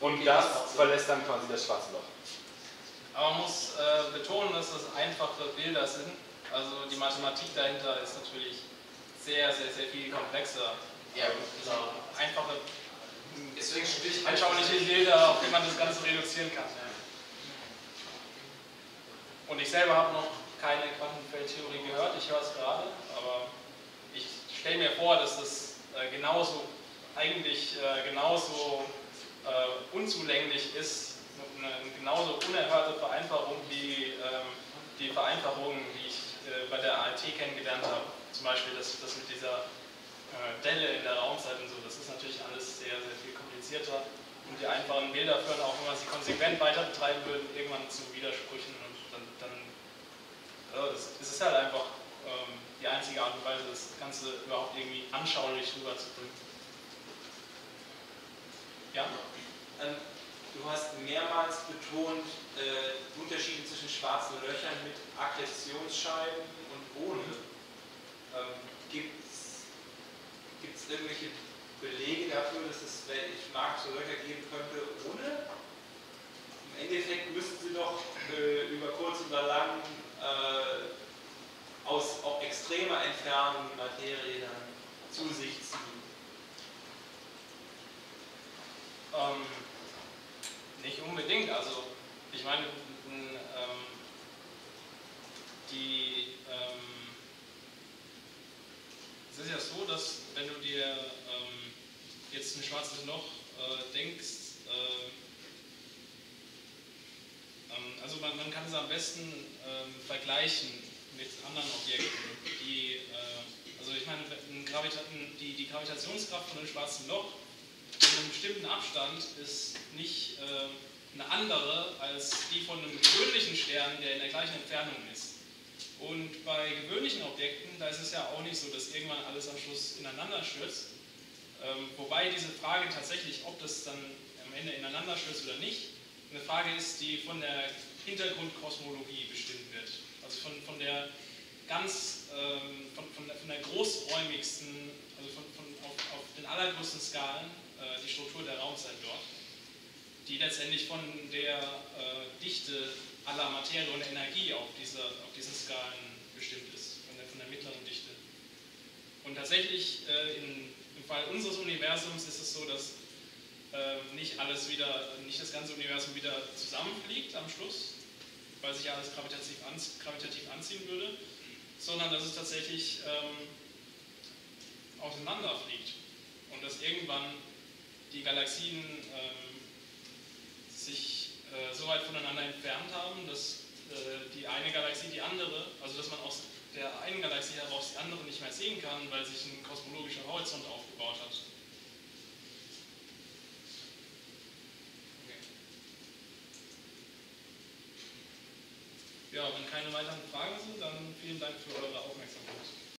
Und Okay, das das verlässt dann quasi das schwarze Loch. Aber man muss äh, betonen, dass das einfache Bilder sind. Also die Mathematik dahinter ist natürlich sehr, sehr, sehr viel komplexer. Ja, klar. Einfache, Deswegen anschauliche Bilder, auf die man das Ganze reduzieren kann. Und ich selber habe noch keine Quantenfeldtheorie gehört, ich höre es gerade, aber ich stelle mir vor, dass das äh, genauso, eigentlich äh, genauso äh, unzulänglich ist, eine genauso unerhörte Vereinfachung wie ähm, die Vereinfachungen, die ich bei der ALT kennengelernt habe. Zum Beispiel das, das mit dieser Delle in der Raumzeit und so, das ist natürlich alles sehr, sehr viel komplizierter. Und die einfachen Bilder führen auch, wenn man sie konsequent weiter betreiben würde, irgendwann zu Widersprüchen und dann, dann also das, ist halt einfach ähm, die einzige Art und Weise, das Ganze überhaupt irgendwie anschaulich rüberzubringen. Ja? Ähm, du hast mehrmals betont äh, Unterschiede zwischen schwarzen Löchern mit Akkretionsscheiben und ohne. Ähm, Gibt es irgendwelche Belege dafür, dass es schwarze Löcher geben könnte ohne? Im Endeffekt müssten sie doch äh, über kurz oder lang äh, aus auch extremer Entfernung die Materie dann zu sich ziehen. Ähm, nicht unbedingt. Also ich meine, ähm, die ähm, es ist ja so, dass wenn du dir ähm, jetzt ein schwarzes Loch äh, denkst, äh, ähm, also man, man, kann es am besten ähm, vergleichen mit anderen Objekten, die, äh, also ich meine, die, die Gravitationskraft von einem schwarzen Loch in einem bestimmten Abstand ist nicht äh, eine andere als die von einem gewöhnlichen Stern, der in der gleichen Entfernung ist. Und bei gewöhnlichen Objekten, da ist es ja auch nicht so, dass irgendwann alles am Schluss ineinander stürzt. Ähm, wobei diese Frage tatsächlich, ob das dann am Ende ineinander stürzt oder nicht, eine Frage ist, die von der Hintergrundkosmologie bestimmt wird. Also von, von der ganz, ähm, von, von, der, von, der, großräumigsten, also von, auf, auf den allergrößten Skalen äh, die Struktur der Raumzeit dort, die letztendlich von der äh, Dichte aller Materie und Energie auf, dieser, auf diesen Skalen bestimmt ist, von der, von der mittleren Dichte. Und tatsächlich äh, in, im Fall unseres Universums ist es so, dass äh, nicht alles wieder, nicht das ganze Universum wieder zusammenfliegt am Schluss, weil sich alles gravitativ, an, gravitativ anziehen würde, sondern dass es tatsächlich ähm, auseinanderfliegt und dass irgendwann die Galaxien ähm, sich äh, so weit voneinander entfernt haben, dass äh, die eine Galaxie die andere, also dass man aus der einen Galaxie heraus die andere nicht mehr sehen kann, weil sich ein kosmologischer Horizont aufgebaut hat. Ja, wenn keine weiteren Fragen sind, dann vielen Dank für eure Aufmerksamkeit.